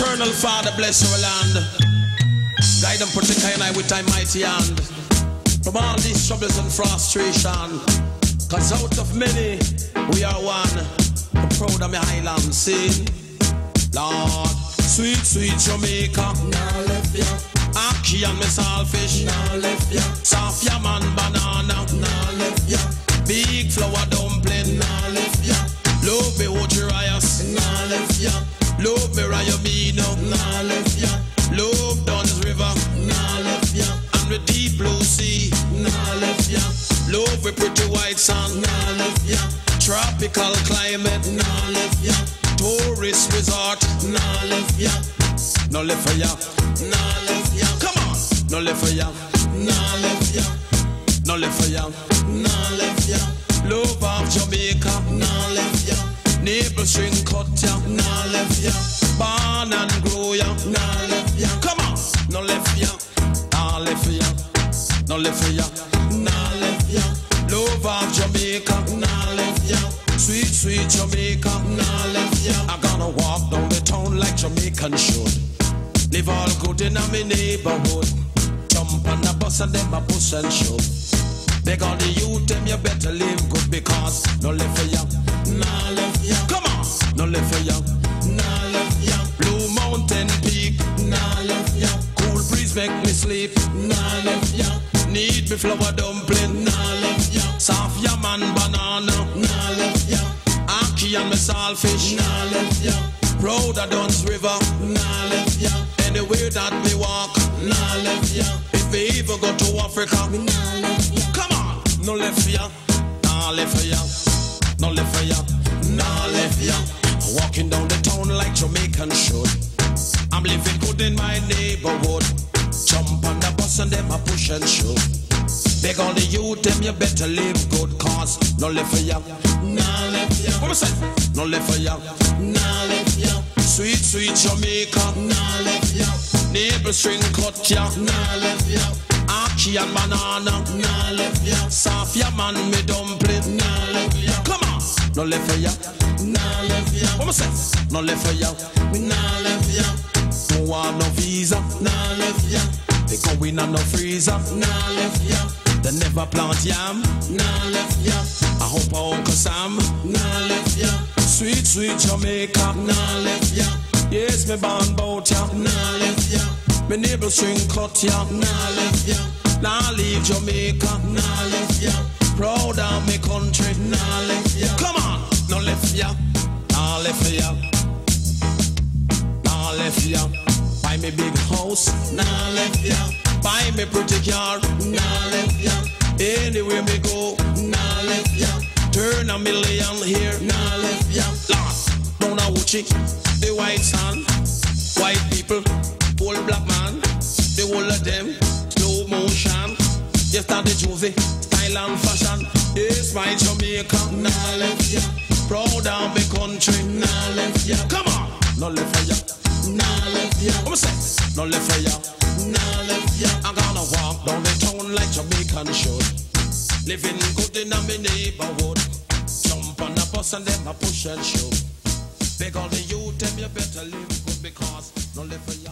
Eternal Father, bless our land. Guide and protect I and I with thy mighty hand. From all these troubles and frustration. Cause out of many, we are one. I'm proud of my island scene. Lord, sweet, sweet Jamaica. Now left ya, Ackee and me saltfish. now left ya, Safia man banana. now left ya, Big flour dumpling. now left ya, Love me Ocho Rios. now left ya, Love me Rio Minho. now deep blue sea. now left ya, Love with pretty white sun. now left ya, Tropical climate. now left ya, Tourist resort. now left ya, No left for ya. now left ya, Come on. No left for ya. now left ya, No left for ya. now left ya, Love of Jamaica. now left ya, Nipple string cut ya. now left ya, Born and grow ya. now left ya, Come on. No left ya. No left ya. No left for ya. now left ya, Love of Jamaica. now left ya, Sweet, sweet Jamaica. now left ya, I gonna walk down the town like Jamaican should. Live all good in a me neighborhood. Jump on the bus and them a push and shove. Beg all the youth them you better live good because no left for ya. now left ya, Come on, no left for ya. now left ya, Blue Mountain Peak, now left ya, cool breeze make me sleep. now left ya, Need me flour dumpling. now left ya, Soft yam and banana. now left ya, Ackee and me saltfish. now left ya, Proud of Dunn's River. now left ya, Anywhere that me walk. now left ya, If we even go to Africa. now left ya, Come on, no left ya, nah left ya, no left ya, nah left ya. Walking down the town like Jamaican should. I'm living and them a push and shove. Beg all the youth them you better live good cause no left for ya. now left ya, What I say? No left for ya. now left ya, Sweet sweet Jamaica, now left ya, neighbor string cut ya. now left ya, Ackee and banana, now left ya, soft ya man me dumpling. now left ya, Come on, no left for ya. now left ya, What I say? No left for ya. now left ya, No want no visa. now left ya, Go in on no freezer. now left ya, They never plant yam. now left ya, I hope our Uncle Sam. now left ya, Sweet, sweet Jamaica. now left ya, Yes, me born bout ya. now left ya, Me neighbor string cut ya. now left ya, Now leave Jamaica. now left ya, Proud of me country. now left ya, Come on. No left ya. House. now left ya, Buy me pretty car. now left ya, Anywhere me go. now left ya, Turn a million here. now left ya, Last, down a Wuchi, the white sun, white people, old black man, the whole of them, slow motion. Yes, that the Jose, style and fashion. It's my Jamaica, now left ya, proud of the country. now left ya, Come on, no left ya. now left ya, on, say, no left for ya. now left ya, I'm gonna walk down the town like Jamaican should. Living good in a me neighborhood. Jump on the bus and then I push and shove. Beg all the youth, them you better live good because no left for ya.